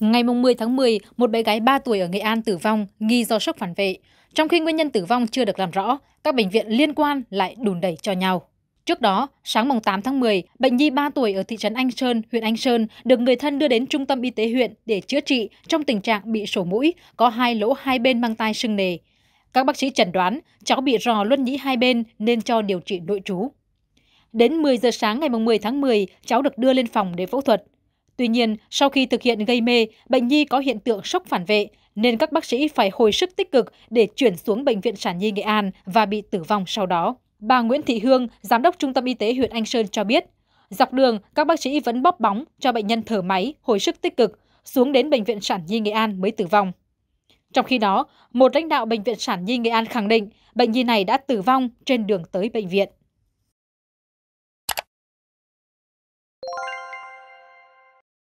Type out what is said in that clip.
Ngày 10 tháng 10, một bé gái 3 tuổi ở Nghệ An tử vong nghi do sốc phản vệ. Trong khi nguyên nhân tử vong chưa được làm rõ, các bệnh viện liên quan lại đùn đẩy cho nhau. Trước đó, sáng mùng 8 tháng 10, bệnh nhi 3 tuổi ở thị trấn Anh Sơn, huyện Anh Sơn được người thân đưa đến trung tâm y tế huyện để chữa trị trong tình trạng bị sổ mũi, có hai lỗ hai bên mang tai sưng nề. Các bác sĩ chẩn đoán cháu bị rò luân nhĩ hai bên nên cho điều trị nội trú. Đến 10 giờ sáng ngày 10 tháng 10, cháu được đưa lên phòng để phẫu thuật. Tuy nhiên, sau khi thực hiện gây mê, bệnh nhi có hiện tượng sốc phản vệ, nên các bác sĩ phải hồi sức tích cực để chuyển xuống Bệnh viện Sản Nhi Nghệ An và bị tử vong sau đó. Bà Nguyễn Thị Hương, Giám đốc Trung tâm Y tế huyện Anh Sơn cho biết, dọc đường các bác sĩ vẫn bóp bóng cho bệnh nhân thở máy, hồi sức tích cực, xuống đến Bệnh viện Sản Nhi Nghệ An mới tử vong. Trong khi đó, một lãnh đạo Bệnh viện Sản Nhi Nghệ An khẳng định bệnh nhi này đã tử vong trên đường tới bệnh viện.